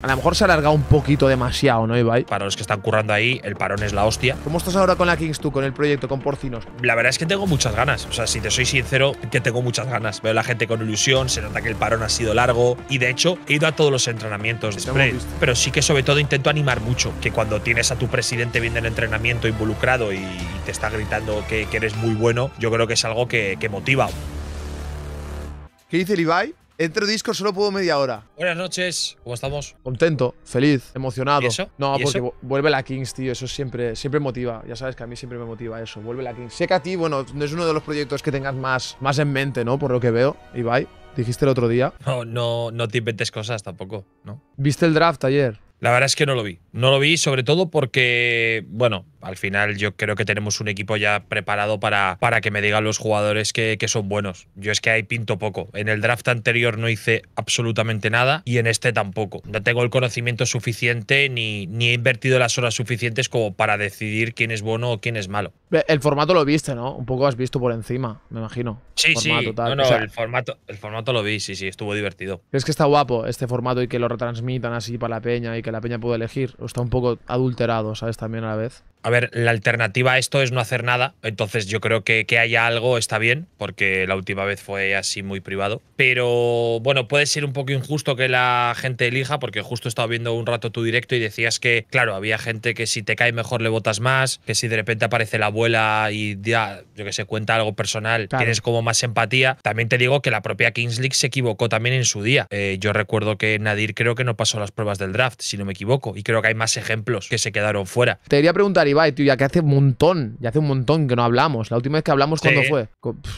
A lo mejor se ha alargado un poquito demasiado, ¿no, Ibai? Para los que están currando ahí, el parón es la hostia. ¿Cómo estás ahora con la Kings tú, con el proyecto, con Porcinos? La verdad es que tengo muchas ganas. O sea, si te soy sincero, que tengo muchas ganas. Veo a la gente con ilusión, se nota que el parón ha sido largo. Y de hecho, he ido a todos los entrenamientos de visto. Pero sí que sobre todo intento animar mucho. Que cuando tienes a tu presidente viendo el entrenamiento involucrado y te está gritando que, que eres muy bueno, yo creo que es algo que, que motiva. ¿Qué dice el Ibai? Entro Discord, solo puedo media hora. Buenas noches, ¿cómo estamos? Contento, feliz, emocionado. ¿Y eso? No, ¿Y porque eso? vuelve la Kings, tío. Eso siempre, siempre motiva. Ya sabes que a mí siempre me motiva eso. Vuelve la Kings. Sé que a ti, bueno, no es uno de los proyectos que tengas más, más en mente, ¿no? Por lo que veo, Ibai. Dijiste el otro día. No, no, no te inventes cosas tampoco, ¿no? ¿Viste el draft ayer? La verdad es que no lo vi. No lo vi sobre todo porque, bueno, al final yo creo que tenemos un equipo ya preparado para, para que me digan los jugadores que, que son buenos. Yo es que ahí pinto poco. En el draft anterior no hice absolutamente nada y en este tampoco. No tengo el conocimiento suficiente ni, ni he invertido las horas suficientes como para decidir quién es bueno o quién es malo. El formato lo viste, ¿no? Un poco has visto por encima, me imagino. Sí, Formato, sí. tal. No, no, O sea, el, formato, el formato lo vi, sí, sí, estuvo divertido. ¿Crees que está guapo este formato y que lo retransmitan así para la peña y que la peña pueda elegir? ¿O está un poco adulterado, sabes, también a la vez? A ver, la alternativa a esto es no hacer nada. Entonces yo creo que que haya algo está bien, porque la última vez fue así muy privado. Pero bueno, puede ser un poco injusto que la gente elija, porque justo estaba viendo un rato tu directo y decías que, claro, había gente que si te cae mejor le votas más, que si de repente aparece la abuela y ya, yo que sé, cuenta algo personal, Claro. tienes como más empatía. También te digo que la propia Kings League se equivocó también en su día. Eh, yo recuerdo que Nadir creo que no pasó las pruebas del draft, si no me equivoco, y creo que hay más ejemplos que se quedaron fuera. Te quería preguntar, Ibai, tío, ya que hace un montón, ya hace un montón que no hablamos. La última vez que hablamos, ¿cuándo fue?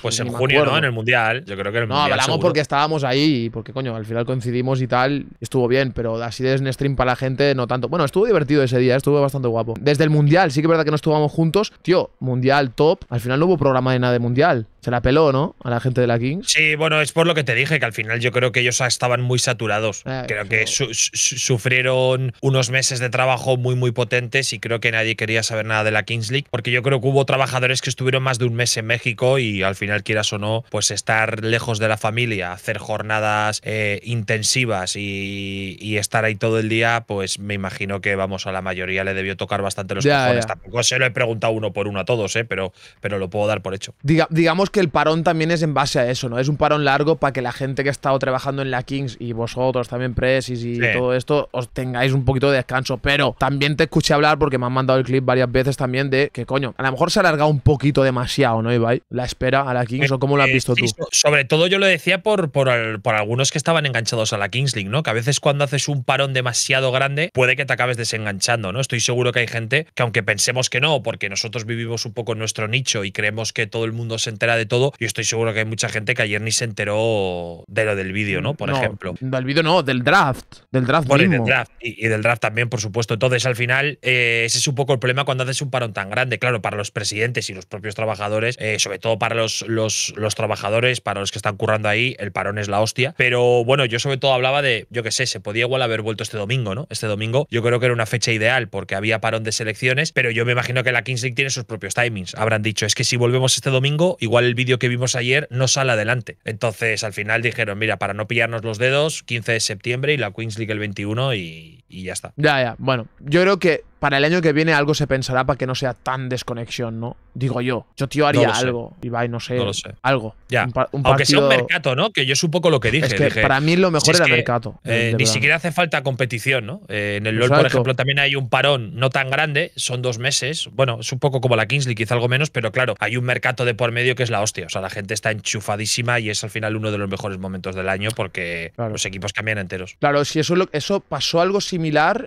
Pues en junio, acuerdo. ¿no? En el Mundial. Yo creo que en el No, Mundial. hablamos seguro. porque estábamos ahí y porque, coño, al final coincidimos y tal. Estuvo bien, pero así de stream para la gente, no tanto. Bueno, estuvo divertido ese día, estuvo bastante guapo. Desde el Mundial, sí que es verdad que no estuvimos juntos. Tío, Mundial top. Al final no hubo programa de nada de Mundial. Se la peló, ¿no? A la gente de la Kings. Sí, bueno, es por lo que te dije, que al final yo creo que ellos estaban muy saturados. Eh, creo que su- su- sufrieron unos meses de trabajo muy, muy potentes y creo que nadie quería saber nada de la Kings League, porque yo creo que hubo trabajadores que estuvieron más de un mes en México y al final, quieras o no, pues estar lejos de la familia, hacer jornadas eh, intensivas y, y estar ahí todo el día, pues me imagino que, vamos, a la mayoría le debió tocar bastante los Ya, cojones. ya. Tampoco se lo he preguntado uno por uno a todos, eh, pero, pero lo puedo dar por hecho. Diga- digamos que el parón también es en base a eso, ¿no? Es un parón largo para que la gente que ha estado trabajando en la Kings y vosotros también, Presis y Sí. todo esto, os tengáis un poquito de descanso. Pero también te escuché hablar porque me han mandado el clip varias veces también de que, coño, a lo mejor se ha alargado un poquito demasiado, ¿no, Ibai? La espera a la Kings, ¿o cómo lo has Eh, visto tú? so- Sobre todo yo lo decía por, por, por algunos que estaban enganchados a la Kings League, ¿no? Que a veces cuando haces un parón demasiado grande puede que te acabes desenganchando, ¿no? Estoy seguro que hay gente que aunque pensemos que no, porque nosotros vivimos un poco en nuestro nicho y creemos que todo el mundo se entera de todo, yo estoy seguro que hay mucha gente que ayer ni se enteró de lo del vídeo, ¿no? Por ejemplo. Del vídeo no, del draft. Del draft Bueno, y mismo. del draft. Y, y del draft también, por supuesto. Entonces, al final, eh, ese es un poco el problema cuando haces un parón tan grande. Claro, para los presidentes y los propios trabajadores, eh, sobre todo para los, los, los trabajadores, para los que están currando ahí, el parón es la hostia. Pero bueno, yo sobre todo hablaba de, yo qué sé, se podía igual haber vuelto este domingo, ¿no? Este domingo yo creo que era una fecha ideal porque había parón de selecciones, pero yo me imagino que la Kings League tiene sus propios timings. Habrán dicho, es que si volvemos este domingo, igual el vídeo que vimos ayer no sale adelante. Entonces, al final dijeron, mira, para no pillarnos los dedos, 15 de septiembre y la Queens League el 21 y, y ya está. Ya, ya. Bueno, yo creo que para el año que viene algo se pensará para que no sea tan desconexión, ¿no? Digo yo. Yo, tío, haría sé. algo. Ibai, no sé. No lo sé. Algo. Ya. Un, pa- un Aunque sea un mercado, ¿no? Que yo es un poco lo que dije. Es que dije, para mí lo mejor si es era que, mercado. eh, ni siquiera hace falta competición, ¿no? Eh, en el LoL, por ejemplo, también hay un parón no tan grande, son dos meses. Bueno, es un poco como la Kingsley, quizá algo menos, pero claro, hay un mercado de por medio que es la hostia. O sea, la gente está enchufadísima y es al final uno de los mejores momentos del año porque Claro. los equipos cambian enteros. Claro, si eso, eso pasó algo similar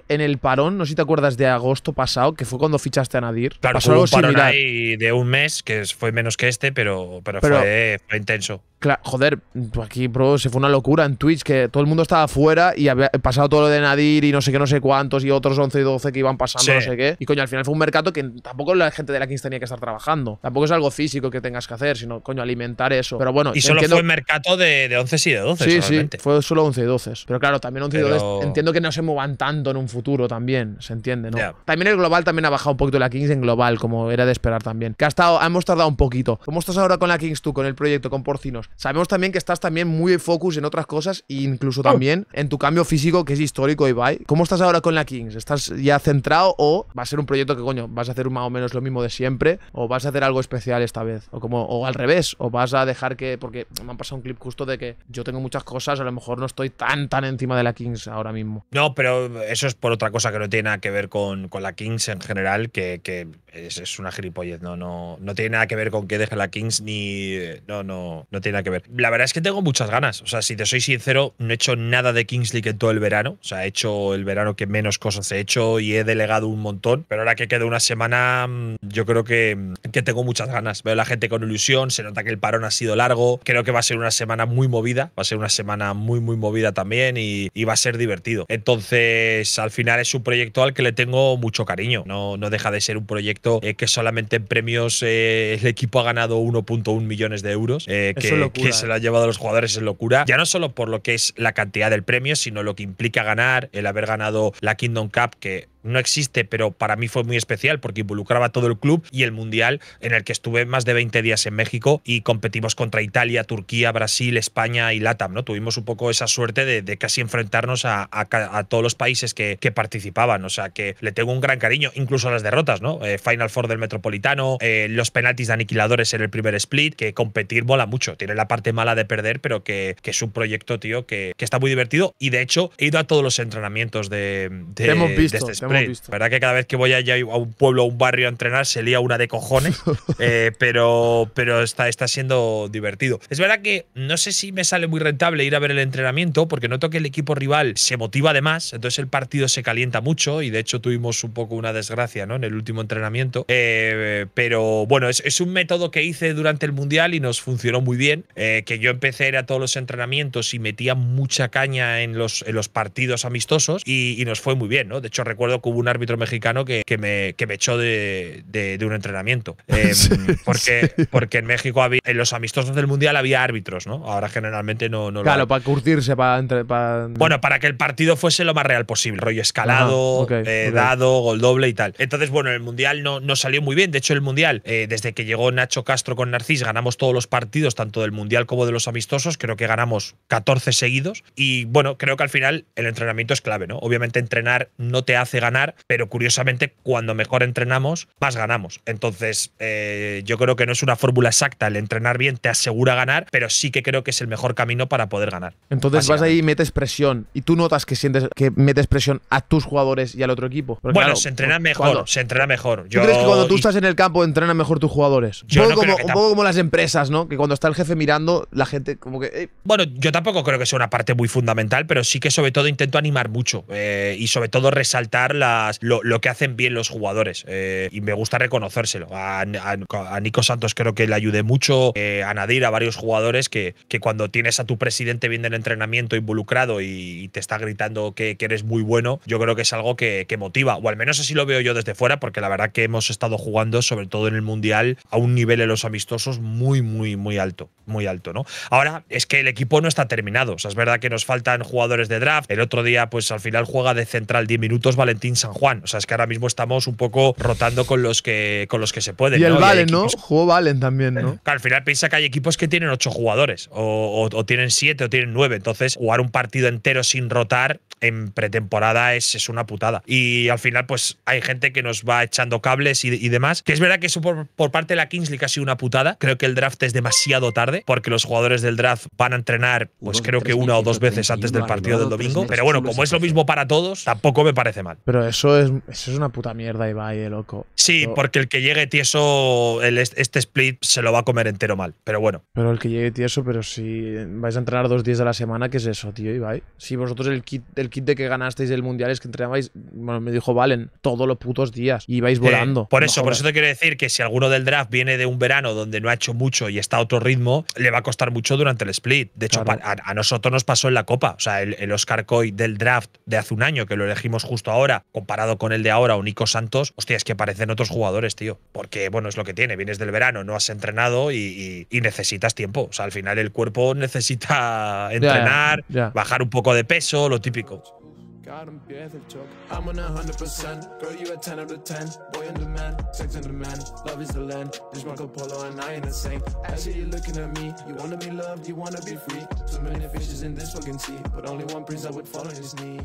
en el parón, no sé si te acuerdas de agosto pasado, que fue cuando fichaste a Nadir. Claro, pasó hubo algo un parón similar. ahí de un mes, que fue menos que este, pero, pero, Pero- fue, fue intenso. Cla- joder, aquí, bro, se fue una locura en Twitch que todo el mundo estaba fuera y había pasado todo lo de Nadir y no sé qué, no sé cuántos y otros 11 y 12 que iban pasando, Sí. no sé qué. Y coño, al final fue un mercado que tampoco la gente de la Kings tenía que estar trabajando. Tampoco es algo físico que tengas que hacer, sino, coño, alimentar eso. Pero bueno, Y solo entiendo- fue mercado de, de 11 y de 12, Sí, sí, solamente. fue solo 11 y 12. Pero claro, también 11 y Pero- 12 entiendo que no se muevan tanto en un futuro también, se entiende, ¿no? Ya. También el global también ha bajado un poquito la Kings en global, como era de esperar también. Que ha estado, hemos tardado un poquito. ¿Cómo estás ahora con la Kings tú, con el proyecto, con Porcinos? Sabemos también que estás también muy focus en otras cosas e incluso también en tu cambio físico que es histórico, Ibai. ¿Cómo estás ahora con la Kings? ¿Estás ya centrado o va a ser un proyecto que, coño, vas a hacer más o menos lo mismo de siempre o vas a hacer algo especial esta vez? O como o al revés, o vas a dejar que porque me han pasado un clip justo de que yo tengo muchas cosas, a lo mejor no estoy tan tan encima de la Kings ahora mismo. No, pero eso es por otra cosa que no tiene nada que ver con, con la Kings en general, que, que es, es, una gilipollez, no, no, no tiene nada que ver con que deje la Kings ni. No, no, no tiene nada que ver. La verdad es que tengo muchas ganas. O sea, si te soy sincero, no he hecho nada de Kings League en todo el verano. O sea, he hecho el verano que menos cosas he hecho y he delegado un montón. Pero ahora que queda una semana, mm, yo creo que, que tengo muchas ganas. Veo a la gente con ilusión, se nota que el parón ha sido largo. Creo que va a ser una semana muy movida. Va a ser una semana muy, muy movida también y, y va a ser divertido. Entonces, al final es un proyecto al que le tengo mucho cariño. No, no deja de ser un proyecto eh, que solamente en premios eh, el equipo ha ganado 1.1 millones de euros, eh, que, locura, que, se lo ha llevado a los jugadores, es locura. Ya no solo por lo que es la cantidad del premio, sino lo que implica ganar, el haber ganado la Kingdom Cup, que no existe, pero para mí fue muy especial porque involucraba a todo el club y el Mundial en el que estuve más de 20 días en México y competimos contra Italia, Turquía, Brasil, España y LATAM, ¿no? Tuvimos un poco esa suerte de, de casi enfrentarnos a, a, a, todos los países que, que, participaban, o sea que le tengo un gran cariño, incluso a las derrotas, ¿no? Eh, Final Four del Metropolitano, eh, los penaltis de aniquiladores en el primer split, que competir mola mucho, tiene la parte mala de perder, pero que, que es un proyecto, tío, que, que, está muy divertido y de hecho he ido a todos los entrenamientos de, de, hemos visto, de este Visto. verdad que cada vez que voy allá a un pueblo o un barrio a entrenar se lía una de cojones, eh, pero, pero está, está siendo divertido. Es verdad que no sé si me sale muy rentable ir a ver el entrenamiento, porque noto que el equipo rival se motiva además, entonces el partido se calienta mucho y de hecho tuvimos un poco una desgracia ¿no? en el último entrenamiento. Eh, pero bueno, es, es, un método que hice durante el Mundial y nos funcionó muy bien, eh, que yo empecé a ir a todos los entrenamientos y metía mucha caña en los, en los partidos amistosos y, y nos fue muy bien. ¿no? De hecho recuerdo que hubo un árbitro mexicano que, que, me, que me echó de, de, de un entrenamiento. Eh, sí, porque, sí. porque en México había, en los amistosos del Mundial había árbitros, ¿no? Ahora generalmente no, no Claro, para curtirse, para, entre, para. Bueno, para que el partido fuese lo más real posible. Rollo escalado, Ajá, okay, eh, okay. dado, gol doble y tal. Entonces, bueno, el Mundial no, no salió muy bien. De hecho, el Mundial, eh, desde que llegó Nacho Castro con Narcís, ganamos todos los partidos, tanto del Mundial como de los amistosos. Creo que ganamos 14 seguidos. Y bueno, creo que al final el entrenamiento es clave, ¿no? Obviamente, entrenar no te hace ganar, pero curiosamente, cuando mejor entrenamos, más ganamos. Entonces, eh, yo creo que no es una fórmula exacta. El entrenar bien te asegura ganar, pero sí que creo que es el mejor camino para poder ganar. Entonces vas ahí y metes presión. Y tú notas que sientes que metes presión a tus jugadores y al otro equipo. Porque, bueno, claro, se entrena mejor, se entrena mejor. Yo, ¿Tú crees que cuando tú estás en el campo entrenan mejor tus jugadores? Yo un, poco no como, un poco como las empresas, ¿no? Que cuando está el jefe mirando, la gente como que. Eh. Bueno, yo tampoco creo que sea una parte muy fundamental, pero sí que sobre todo intento animar mucho eh, y sobre todo resaltar lo, que hacen bien los jugadores. Eh, y me gusta reconocérselo. A, Nico Santos creo que le ayudé mucho, eh, a Nadir, a varios jugadores que, que, cuando tienes a tu presidente bien del entrenamiento involucrado y, te está gritando que, eres muy bueno, yo creo que es algo que, motiva, o al menos así lo veo yo desde fuera, porque la verdad que hemos estado jugando, sobre todo en el Mundial, a un nivel en los amistosos muy, muy, muy alto, muy alto, ¿no? Ahora, es que el equipo no está terminado, es verdad que nos faltan jugadores de draft, el otro día, pues al final juega de central 10 minutos Valentín San Juan, o sea, es que ahora mismo estamos un poco rotando con los que, con los que se pueden. Y el ¿no? Valen, ¿no? Jugó Valen también, ¿no? Claro, al final piensa que hay equipos que tienen ocho jugadores, o, o, o tienen siete, o tienen nueve. Entonces, jugar un partido entero sin rotar en pretemporada es, es, una putada. Y al final, pues hay gente que nos va echando cables y, y demás. Que es verdad que eso por, por, parte de la Kings League ha sido una putada. Creo que el draft es demasiado tarde, porque los jugadores del draft van a entrenar, pues creo que una o dos veces antes del partido del domingo. Pero bueno, como es lo mismo para todos, tampoco me parece mal. Pero eso es, eso es una puta mierda, Ibai, eh, loco. Sí, Yo... porque el que llegue tieso, el, este split se lo va a comer entero mal. Pero bueno. Pero el que llegue tieso, pero si vais a entrenar dos días de la semana, ¿qué es eso, tío, Ibai? Si vosotros el kit, el kit de que ganasteis el mundial es que entrenabais, bueno, me dijo Valen, todos los putos días y ibais volando. Eh, por eso, no por eso te quiero decir que si alguno del draft viene de un verano donde no ha hecho mucho y está a otro ritmo, le va a costar mucho durante el split. De hecho, claro. a, a, nosotros nos pasó en la Copa. O sea, el, el, Oscar Coy del draft de hace un año, que lo elegimos justo ahora, comparado con el de ahora o Nico Santos, hostia, es que parecen otros jugadores, tío. Porque, bueno, es lo que tiene. Vienes del verano, no has entrenado y, y, y necesitas tiempo. O sea, al final el cuerpo necesita entrenar, bajar un poco de peso, lo típico. God empieza el choque. I'm on a hundred percent, girl you a ten out of ten. Boy in demand, sex in demand, love is the land. This Marco Polo and I ain't the same. I see you looking at me, you wanna be loved, you wanna be free. So many fishes in this fucking sea, but only one prince I would follow his knee.